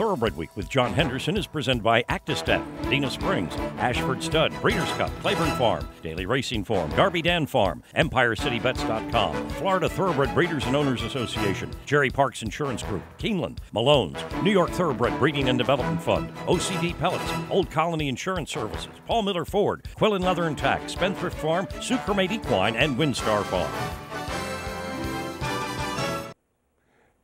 Thoroughbred Week with John Henderson is presented by Actistat, Adena Springs, Ashford Stud, Breeders' Cup, Claiborne Farm, Daily Racing Form, Darby Dan Farm, EmpireCityBets.com, Florida Thoroughbred Breeders and Owners Association, Jerry Parks Insurance Group, Keeneland, Malone's, New York Thoroughbred Breeding and Development Fund, OCD Pellets, Old Colony Insurance Services, Paul Miller Ford, Quillen Leather and Tack, Spendthrift Farm, Sucromate Equine, and WinStar Farm.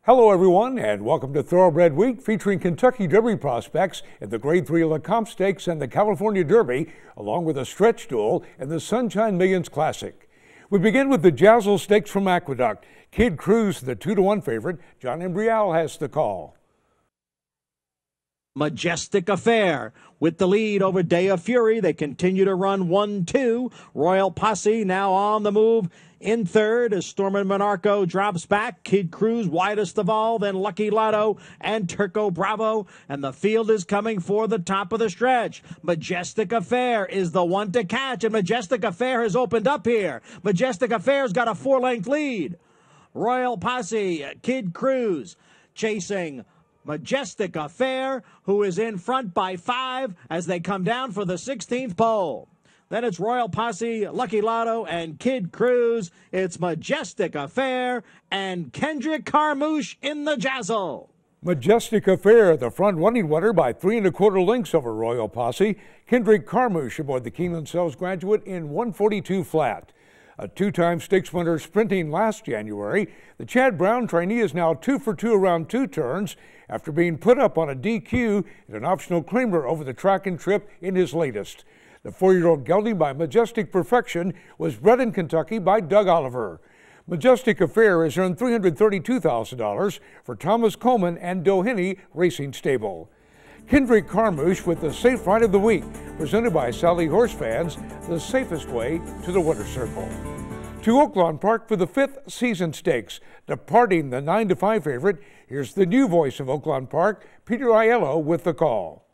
Hello, everyone, and welcome to Thoroughbred Week featuring Kentucky Derby prospects in the Grade 3 Lecomte Stakes and the California Derby, along with a stretch duel in the Sunshine Millions Classic. We begin with the Jazil Stakes from Aqueduct. Kid Cruz, the 2 to 1 favorite. John Imbriale has the call. Majestic Affair with the lead over Day of Fury. They continue to run 1 2. Royal Posse now on the move in third, as Stormin Monarco drops back, Kid Cruz widest of all, then Lucky Lotto and Turco Bravo. And the field is coming for the top of the stretch. Majestic Affair is the one to catch, and Majestic Affair has opened up here. Majestic Affair's got a four length lead. Royal Posse, Kid Cruz chasing Majestic Affair, who is in front by five as they come down for the 16th pole. Then it's Royal Posse, Lucky Lotto, and Kid Cruz. It's Majestic Affair and Kendrick Carmouche in the Jazil. Majestic Affair, the front running winner by three and a quarter lengths over Royal Posse. Kendrick Carmouche aboard the Keeneland Sales graduate in 142 flat. A two-time stakes winner sprinting last January, the Chad Brown trainee is now two for two around two turns after being put up on a DQ in an optional claimer over the track and trip in his latest. The four-year-old gelding by Majestic Perfection was bred in Kentucky by Doug Oliver. Majestic Affair has earned $332,000 for Thomas Coleman and Doheny Racing Stable. Kendrick Carmouche with the Safe Ride of the Week, presented by Sally Horse Fans, the safest way to the Winter Circle. To Oaklawn Park for the fifth season stakes, departing the 9 to 5 favorite. Here's the new voice of Oaklawn Park, Peter Aiello, with the call.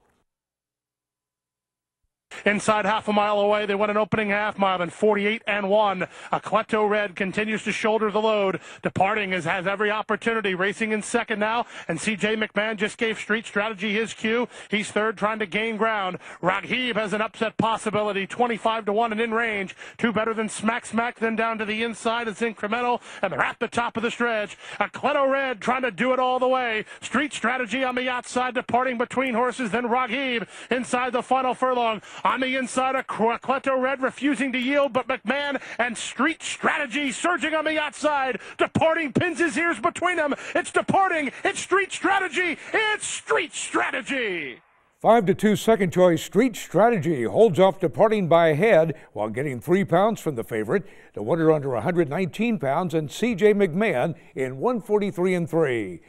Inside half a mile away, they went an opening half mile in 48 and 1. Acleto Red continues to shoulder the load. Departing is, has every opportunity, racing in second now. And CJ McMahon just gave Street Strategy his cue. He's third, trying to gain ground. Raghib has an upset possibility, 25 to 1 and in range. Two better than Smack Smack, then down to the inside is incremental. And they're at the top of the stretch. Acleto Red trying to do it all the way. Street Strategy on the outside, departing between horses. Then Raghib inside the final furlong. On the inside, a Cleto Red refusing to yield, but McMahon and Street Strategy surging on the outside. Departing pins his ears between them. It's departing. It's Street Strategy. It's Street Strategy. 5 to 2 second choice Street Strategy holds off departing by a head while getting 3 pounds from the favorite. The winner under 119 pounds and CJ McMahon in 143 and 3.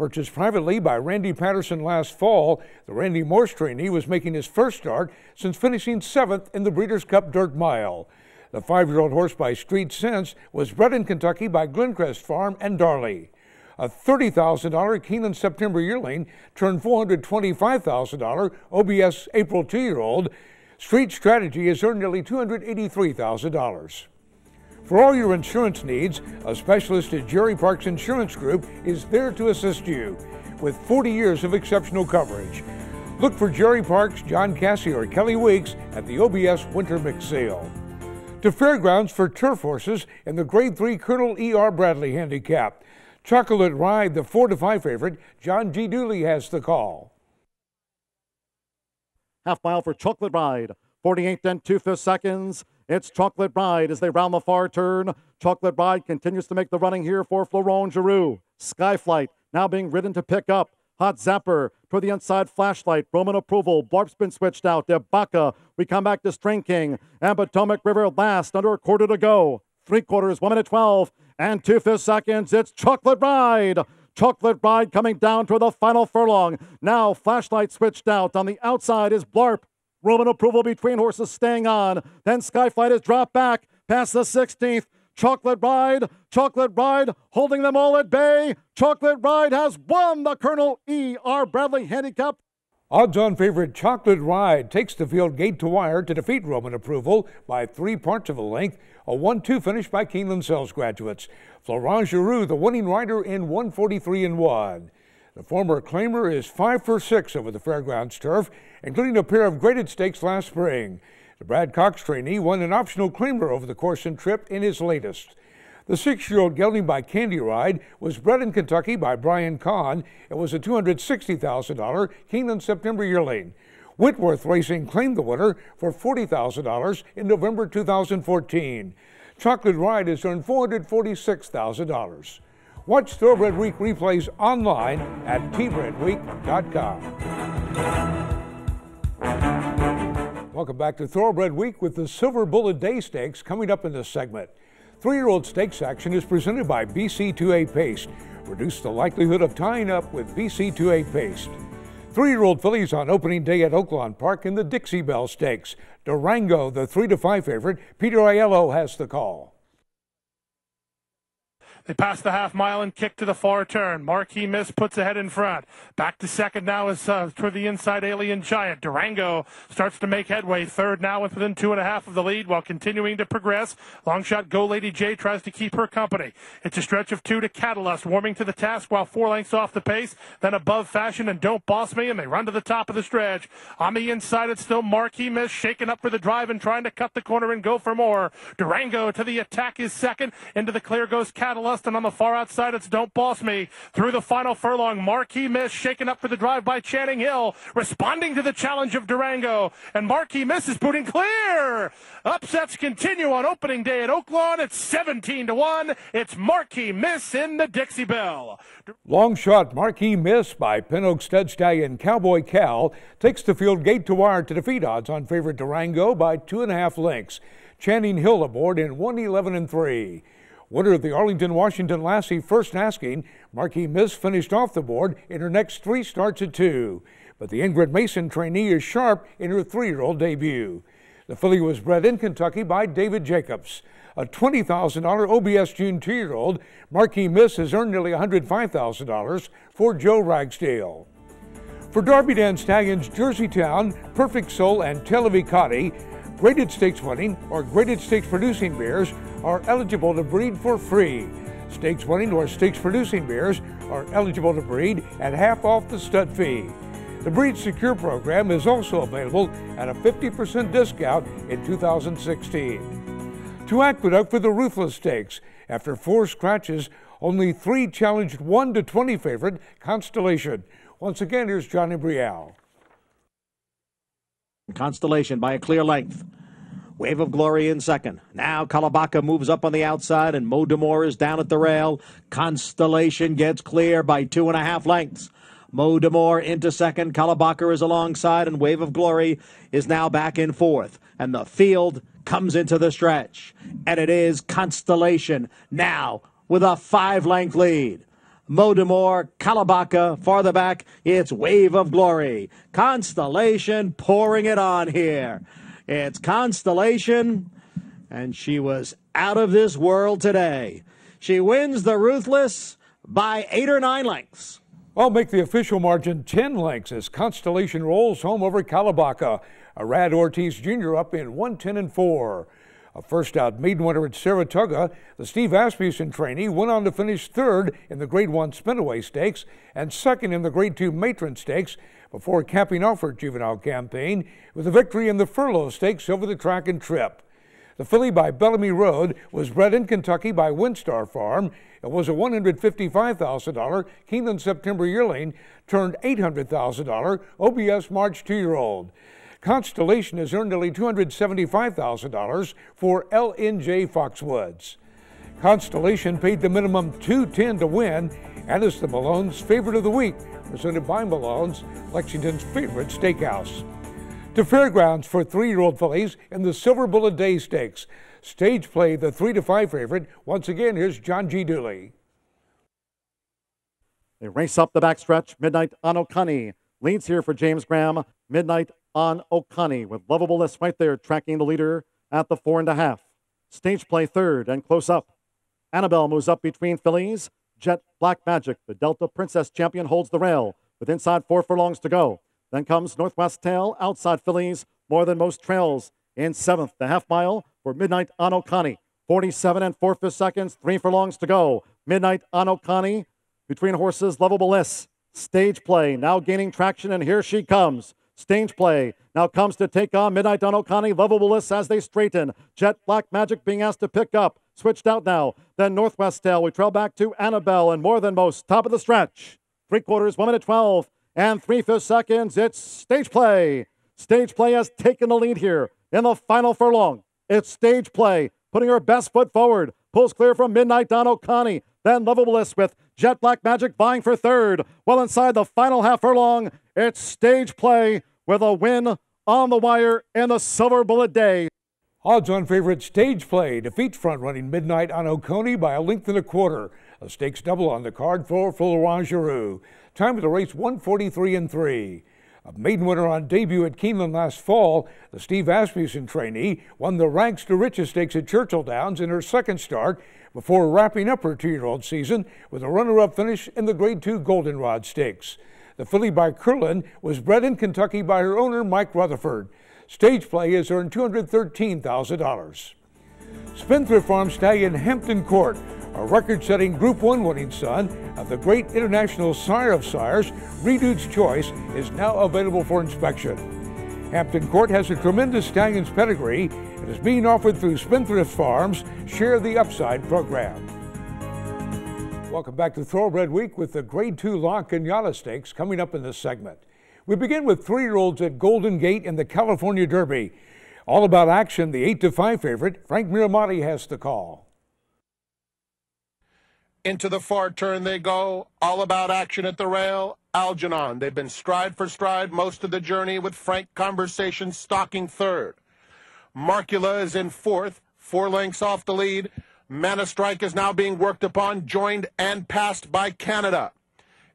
Purchased privately by Randy Patterson last fall, the Randy Morse trainee was making his first start since finishing seventh in the Breeders' Cup Dirt Mile. The five-year-old horse by Street Sense was bred in Kentucky by Glencrest Farm and Darley. A $30,000 Keeneland September yearling turned $425,000 OBS April two-year-old. Street Strategy has earned nearly $283,000. For all your insurance needs, a specialist at Jerry Parks Insurance Group is there to assist you with 40 years of exceptional coverage. Look for Jerry Parks, John Cassie, or Kelly Weeks at the OBS Winter Mix Sale. To Fairgrounds for turf horses in the Grade 3 Colonel E.R. Bradley Handicap. Chocolate Ride, the 4 to 5 favorite, John G. Dooley has the call. Half mile for Chocolate Ride, 48 and 2 fifths seconds. It's Chocolate Ride as they round the far turn. Chocolate Ride continues to make the running here for Florent Geroux. Skyflight now being ridden to pick up. Hot Zapper toward the inside flashlight. Roman approval. Blarp's been switched out. Debaka. We come back to String King. And Potomac River last under a quarter to go. Three quarters, one minute 12 and two fifths seconds. It's Chocolate Ride. Chocolate Ride coming down to the final furlong. Now flashlight switched out. On the outside is Blarp. Roman approval between horses staying on. Then Skyflight is dropped back past the 16th. Chocolate Ride, Chocolate Ride, holding them all at bay. Chocolate Ride has won the Colonel E. R. Bradley Handicap. Odds on favorite Chocolate Ride takes the field gate to wire to defeat Roman approval by three parts of a length. A 1 2 finish by Keeneland Sales graduates. Florent Geroux, the winning rider in 143 and 1. The former claimer is five for six over the fairgrounds turf, including a pair of graded stakes last spring. The Brad Cox trainee won an optional claimer over the course and trip in his latest. The six-year-old gelding by Candy Ride was bred in Kentucky by Brian Kahn. and was a $260,000 Keeneland September yearling. Whitworth Racing claimed the winner for $40,000 in November 2014. Chocolate Ride has earned $446,000. Watch Thoroughbred Week replays online at tbredweek.com. Welcome back to Thoroughbred Week with the Silver Bullet Day Stakes coming up in this segment. Three-year-old stakes action is presented by BC2A Paste. Reduce the likelihood of tying up with BC2A Paste. Three-year-old fillies on opening day at Oaklawn Park in the Dixie Belle Stakes. Durango, the three to five favorite. Peter Aiello has the call. They pass the half mile and kick to the far turn. Marquis Miss puts ahead in front. Back to second now is uh, toward the inside Alien Giant. Durango starts to make headway. Third now within two and a half of the lead while continuing to progress. Long shot Go Lady J tries to keep her company. It's a stretch of two to Catalust, warming to the task while four lengths off the pace. Then above Fashion and Don't Boss Me, and they run to the top of the stretch. On the inside, it's still Marquis Miss shaking up for the drive and trying to cut the corner and go for more. Durango to the attack is second. Into the clear goes Catalust. And on the far outside, it's Don't Boss Me. Through the final furlong, Marquis Miss shaken up for the drive by Channing Hill, responding to the challenge of Durango. And Marquis Miss is booting clear. Upsets continue on opening day at Oaklawn. It's 17 to 1. It's Marquis Miss in the Dixie Belle. Long shot Marquis Miss by Pin Oak Stud Stallion Cowboy Cal takes the field gate to wire to defeat odds on favorite Durango by two and a half lengths. Channing Hill aboard in 111 and 3. Winner of the Arlington Washington Lassie first asking, Marquis Miss finished off the board in her next three starts at two. But the Ingrid Mason trainee is sharp in her three-year-old debut. The filly was bred in Kentucky by David Jacobs. A $20,000 OBS June two-year-old, Marquis Miss has earned nearly $105,000 for Joe Ragsdale. For Darby Dan Stallions, Jersey Town, Perfect Soul, and Televicati, graded stakes winning or graded stakes producing bears are eligible to breed for free. Stakes winning or stakes producing bears are eligible to breed at half off the stud fee. The Breed Secure program is also available at a 50% discount in 2016. To Aqueduct for the Ruthless Stakes. After four scratches, only three challenged 1 to 20 favorite Constellation. Once again, here's John Imbriale. Constellation by a clear length. Wave of Glory in second. Now Kalabaka moves up on the outside, and Mo Demore is down at the rail. Constellation gets clear by two and a half lengths. Mo Demore into second. Kalabaka is alongside, and Wave of Glory is now back in fourth. And the field comes into the stretch. And it is Constellation now with a five length lead. Modemore, Kalabaka, farther back, it's Wave of Glory. Constellation pouring it on here. It's Constellation, and she was out of this world today. She wins the Ruthless by eight or nine lengths. I'll make the official margin 10 lengths as Constellation rolls home over Kalabaka. Irad Ortiz Jr. up in 110 and 4. A first out maiden winner at Saratoga, the Steve Asmussen trainee went on to finish third in the Grade 1 Spinaway Stakes and second in the Grade 2 Matron Stakes before capping off her juvenile campaign with a victory in the Furlough Stakes over the track and trip. The filly by Bellamy Road was bred in Kentucky by WinStar Farm. It was a $155,000 Keeneland September yearling turned $800,000 OBS March two-year-old. Constellation has earned nearly $275,000 for LNJ Foxwoods. Constellation paid the minimum 210 to win and is the Malone's favorite of the week, presented by Malone's, Lexington's favorite steakhouse. To fairgrounds for three-year-old fillies in the Silver Bullet Day Stakes. Stage play the three to five favorite. Once again, here's John G. Dooley. They race up the backstretch. Midnight on Oconee leads here for James Graham. Midnight on Oconee with Lovableness right there tracking the leader at the four and a half. Stage play third and close up. Annabelle moves up between fillies. Jet Black Magic, the Delta Princess champion, holds the rail with inside four furlongs to go. Then comes Northwest Tail, outside fillies, more than most trails in seventh. The half mile for Midnight on Oconee. 47 and 4 fifths seconds, three furlongs to go. Midnight on Oconee between horses, Lovable Bliss Stage play now gaining traction, and here she comes. Stage play now comes to take on Midnight on Oconee, Level as they straighten. Jet Black Magic being asked to pick up. Switched out now. Then Northwest Tail. We trail back to Annabelle and more than most. Top of the stretch. Three quarters, one minute 12 and three fifths seconds. It's stage play. Stage play has taken the lead here in the final furlong. It's stage play, putting her best foot forward. Pulls clear from Midnight on Oconee. Then Level Bliss with Jet Black Magic vying for third. Well inside the final half furlong, it's stage play with a win on the wire and the Silver Bullet Day. Odds on favorite stage play defeats front running Midnight on Oconee by a length and a quarter. A stakes double on the card for Florent Geroux. Time of the race 143 and 3. A maiden winner on debut at Keeneland last fall, the Steve Asmussen trainee won the Rags to Riches Stakes at Churchill Downs in her second start before wrapping up her two-year-old season with a runner-up finish in the Grade 2 Goldenrod Stakes. The filly by Curlin was bred in Kentucky by her owner, Mike Rutherford. Stage play has earned $213,000. Spendthrift Farm stallion Hampton Court a record-setting Group 1 winning son of the great international sire of sires, Redoute's Choice, is now available for inspection. Hampton Court has a tremendous stallion's pedigree and is being offered through Spendthrift Farms' Share the Upside program. Welcome back to Thoroughbred Week with the Grade 2 La Cañada Stakes coming up in this segment. We begin with three-year-olds at Golden Gate in the California Derby. All about action, the 8 to 5 favorite, Frank Mirahmadi has the call. Into the far turn they go. All about action at the rail. Algernon. They've been stride for stride most of the journey with frank conversation stalking third. Markula is in fourth, four lengths off the lead. Mana Strike is now being worked upon, joined and passed by Canada.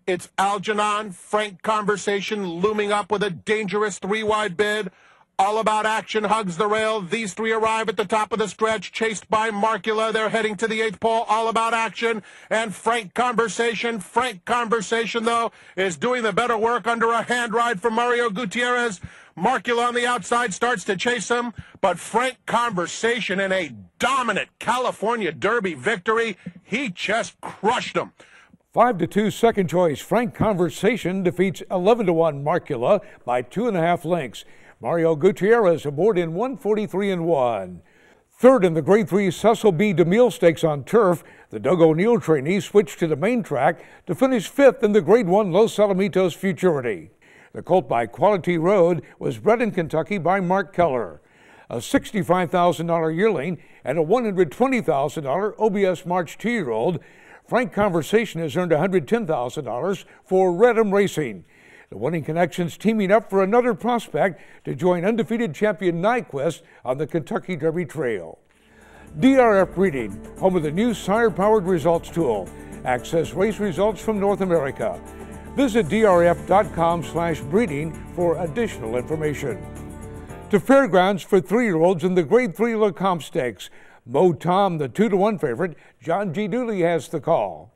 It's Algernon, Frank Conversation looming up with a dangerous three wide bid. All About Action hugs the rail. These three arrive at the top of the stretch, chased by Markula. They're heading to the eighth pole. All About Action and Frank Conversation. Frank Conversation, though, is doing the better work under a hand ride from Mario Gutierrez. Markula on the outside starts to chase him, but Frank Conversation in a dominant California Derby victory, he just crushed him. 5 to 2 second choice Frank Conversation defeats 11 to 1 Markula by two and a half lengths. Mario Gutierrez aboard in 143 and 1. Third in the Grade 3 Cecil B. DeMille Stakes on turf, the Doug O'Neill trainee switched to the main track to finish fifth in the Grade 1 Los Alamitos Futurity. The colt by Quality Road was bred in Kentucky by Mark Keller. A $65,000 yearling and a $120,000 OBS March two-year-old, Frank Conversation has earned $110,000 for Reddam Racing. The winning connections teaming up for another prospect to join undefeated champion Nyquist on the Kentucky Derby Trail. DRF Breeding, home of the new sire-powered results tool. Access race results from North America. Visit drf.com slash breeding for additional information. To fairgrounds for three-year-olds in the Grade 3 Lecomte Stakes. Mo Tom, the 2 to 1 favorite. John G. Dooley has the call.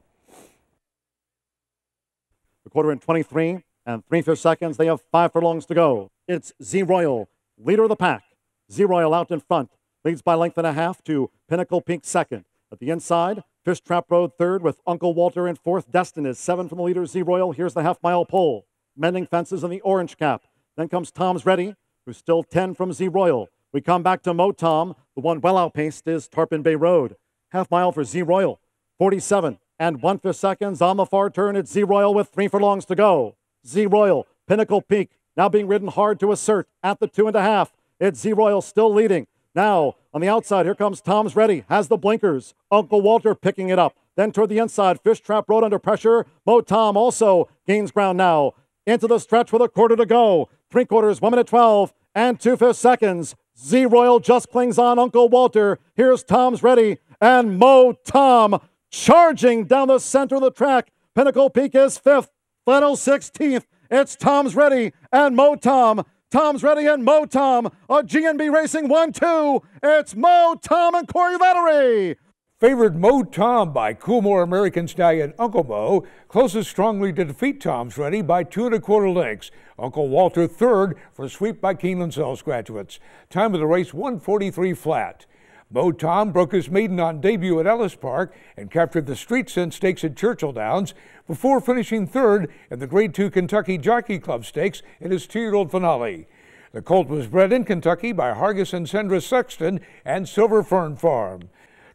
The quarter in 23 and three fifths seconds. They have five furlongs to go. It's Z Royal, leader of the pack. Z Royal out in front, leads by length and a half to Pinnacle Peak second. At the inside, Fish Trap Road third with Uncle Walter in fourth. Destin is seven from the leader Z Royal. Here's the half mile pole. Mending fences in the orange cap. Then comes Tom's Ready, who's still 10 from Z Royal. We come back to Mo Tom. The one well outpaced is Tarpon Bay Road. Half mile for Z Royal. 47 and one fifth seconds on the far turn. It's Z Royal with three furlongs to go. Z Royal, Pinnacle Peak, now being ridden hard to assert at the two and a half. It's Z Royal still leading. Now on the outside, here comes Tom's Ready, has the blinkers. Uncle Walter picking it up. Then toward the inside, Fish Trap Road under pressure. Mo Tom also gains ground now. Into the stretch with a quarter to go. Three quarters, one minute 12 and two fifths seconds. Z Royal just clings on Uncle Walter. Here's Tom's Ready and Mo Tom charging down the center of the track. Pinnacle Peak is fifth. Final 16th. It's Tom's Ready and Mo Tom. Tom's Ready and Mo Tom. A GMB Racing 1 2. It's Mo Tom and Corey Lanerie. Favored Mo Tom by Coolmore American Stallion Uncle Mo, closest strongly to defeat Tom's Ready by two and a quarter lengths. Uncle Walter third for sweep by Keeneland Sales graduates. Time of the race 143 flat. Mo Tom broke his maiden on debut at Ellis Park and captured the Street Sense Stakes at Churchill Downs before finishing third in the Grade 2 Kentucky Jockey Club Stakes in his two-year-old finale. The colt was bred in Kentucky by Hargis and Sandra Sexton and Silver Fern Farm.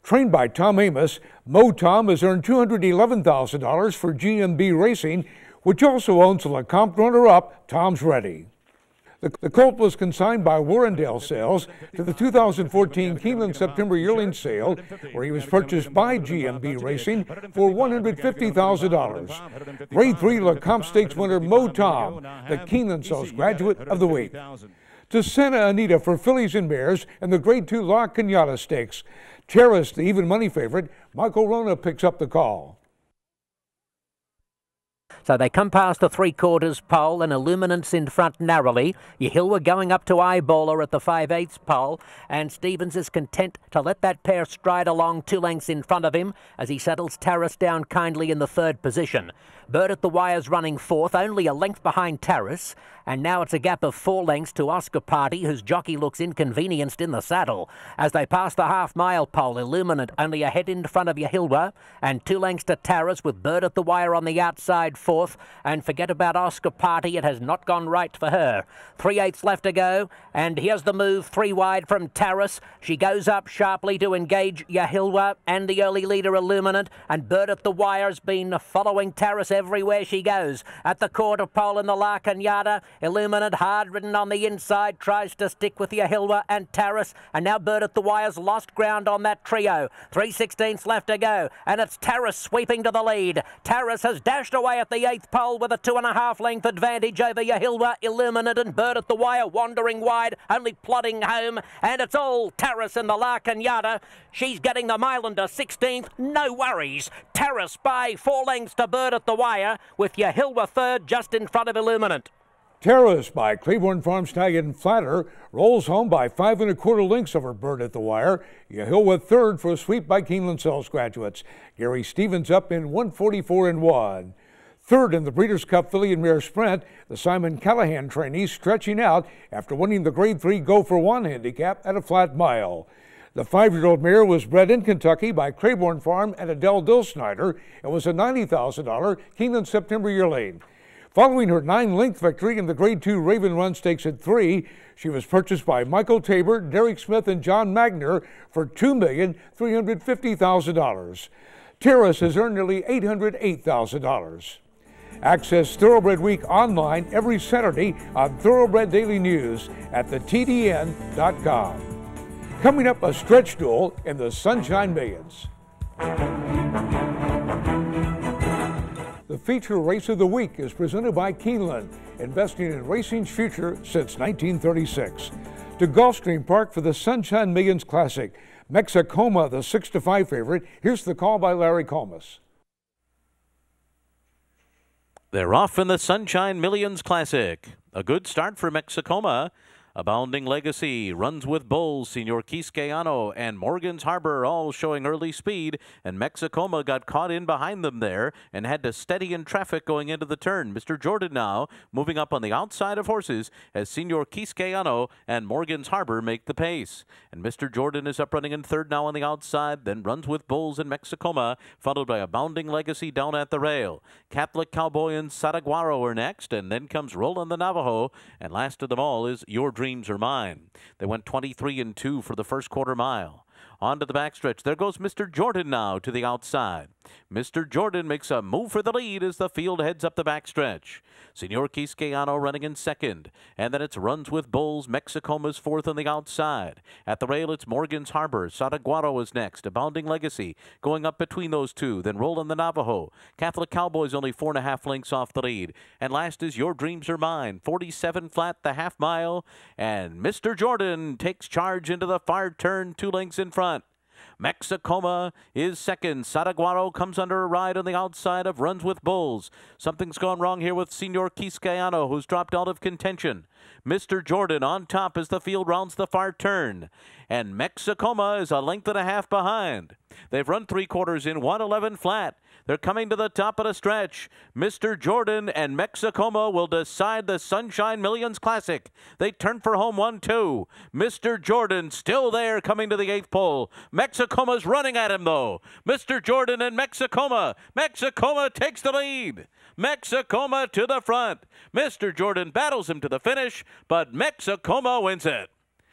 Trained by Tom Amoss, Mo Tom has earned $211,000 for GMB Racing, which also owns the Lecomte runner-up Tom's Ready. The, the colt was consigned by Warrendale Sales to the 2014 Keeneland September yearling sale, where he was purchased by GMB Racing for $150,000. Grade 3 Lecomte Stakes winner Mo Tom, the Keeneland Sales graduate of the week. To Santa Anita for fillies and mares and the Grade 2 La Cañada Stakes. Terrace, the even money favorite, Michael Wrona picks up the call. So they come past the three quarters pole and Illuminance in front narrowly. Yahilwa going up to Eyeballer at the 5 eighths pole. And Stevens is content to let that pair stride along two lengths in front of him as he settles Terrace down kindly in the third position. Bird at the Wires running fourth, only a length behind Terrace. And now it's a gap of four lengths to Oscar Party, whose jockey looks inconvenienced in the saddle. As they pass the half mile pole, Illuminant only a head in front of Yahilwa, and two lengths to Terrace with Bird at the Wire on the outside fourth. And forget about Oscar Party, it has not gone right for her. Three eighths left to go, and here's the move three wide from Terrace. She goes up sharply to engage Yahilwa and the early leader Illuminant, and Bird at the Wire's been following Terrace everywhere she goes. At the quarter pole in the La Cañada, Illuminant hard ridden on the inside, tries to stick with Yahilwa and Terrace, and now Bird at the Wire's lost ground on that trio. Three sixteenths left to go, and it's Terrace sweeping to the lead. Terrace has dashed away at the eighth pole with a two and a half length advantage over Yahilwa, Illuminant, and Bird at the Wire wandering wide, only plodding home, and it's all Terrace in the La Cañada. She's getting the mile into 16th, no worries. Terrace by four lengths to Bird at the Wire, with Yahilwa third just in front of Illuminant. Terrace by Claiborne Farm Stag and Flatter rolls home by five and a quarter lengths over Bird at the Wire. Yahilwa third for a sweep by Keeneland Sales graduates. Gary Stevens up in 144 and 1. Third in the Breeders' Cup Filly and Mare Sprint, the Simon Callaghan trainee stretching out after winning the Grade 3 Go for Wand handicap at a flat mile. The five-year-old mare was bred in Kentucky by Claiborne Farm and Adele Dilschneider and was a $90,000 Keeneland September yearling. Following her nine-length victory in the Grade 2 Raven Run Stakes at 3, she was purchased by Michael Tabor, Derek Smith, and John Magnier for $2,350,000. Terrace has earned nearly $808,000. Access Thoroughbred Week online every Saturday on Thoroughbred Daily News at thetdn.com. Coming up, a stretch duel in the Sunshine Millions. The feature race of the week is presented by Keeneland, investing in racing's future since 1936. To Gulfstream Park for the Sunshine Millions Classic. Mexicoma, the 6 to 5 favorite. Here's the call by Larry Collmus. They're off in the Sunshine Millions Classic. A good start for Mexicoma. Abounding Legacy runs with Bulls, Senor Quisqueyano, and Morgan's Harbor all showing early speed, and Mexicoma got caught in behind them there and had to steady in traffic going into the turn. Mr. Jordan now moving up on the outside of horses as Senor Quisqueyano and Morgan's Harbor make the pace. And Mr. Jordan is up running in third now on the outside, then runs with Bulls and Mexicoma, followed by Abounding Legacy down at the rail. Catholic Cowboy and Saraguaro are next, and then comes Roland the Navajo, and last of them all is Your Dream dreams are mine. They went 23 and 2 for the first quarter mile. On to the backstretch. There goes Mr. Jordan now to the outside. Mr. Jordan makes a move for the lead as the field heads up the backstretch. Senor Quisqueyano running in second. And then it's runs with Bulls. Mexicoma's fourth on the outside. At the rail, it's Morgan's Harbor. Saraguaro is next. Abounding Legacy going up between those two. Then Roland the Navajo. Catholic Cowboys only four and a half lengths off the lead. And last is Your Dreams Are Mine. 47 flat the half mile. And Mr. Jordan takes charge into the far turn, two lengths in front. Mexicoma is second. Saraguaro comes under a ride on the outside of Runs with Bulls. Something's gone wrong here with Senor Quisqueyano, who's dropped out of contention. Mr. Jordan on top as the field rounds the far turn. And Mexicoma is a length and a half behind. They've run three quarters in 111 flat. They're coming to the top of the stretch. Mr. Jordan and Mexicoma will decide the Sunshine Millions Classic. They turn for home 1 2. Mr. Jordan still there coming to the eighth pole. Mexicoma's running at him though. Mr. Jordan and Mexicoma. Mexicoma takes the lead. Mexicoma to the front. Mr. Jordan battles him to the finish, but Mexicoma wins it.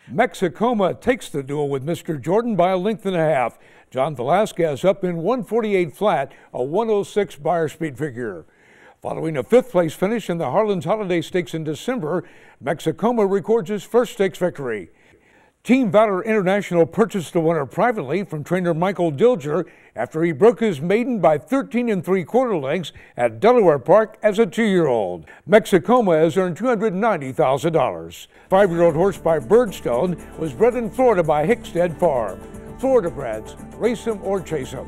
Mexicoma takes the duel with Mr. Jordan by a length and a half. John Velazquez up in 148 flat, a 106 Beyer speed figure. Following a fifth place finish in the Harlan's Holiday Stakes in December, Mexicoma records his first stakes victory. Team Valor International purchased the winner privately from trainer Michael Dilger after he broke his maiden by 13 and three quarter lengths at Delaware Park as a two-year-old. Mexicoma has earned $290,000. Five-year-old horse by Birdstone was bred in Florida by Hickstead Farm. Florida breds, race them or chase them.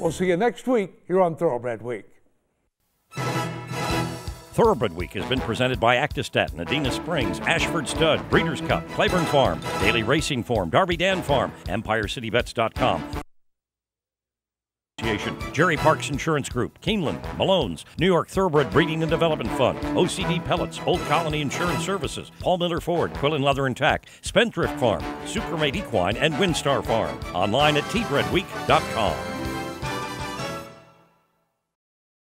We'll see you next week here on Thoroughbred Week. Thoroughbred Week has been presented by Actistat, Adena Springs, Ashford Stud, Breeders' Cup, Claiborne Farm, Daily Racing Form, Darby Dan Farm, EmpireCityBets.com. Jerry Parks Insurance Group, Keeneland, Malone's, New York Thoroughbred Breeding and Development Fund, OCD Pellets, Old Colony Insurance Services, Paul Miller Ford, Quillen Leather and Tack, Spendthrift Farm, Sucromate Equine, and WinStar Farm. Online at tbredweek.com.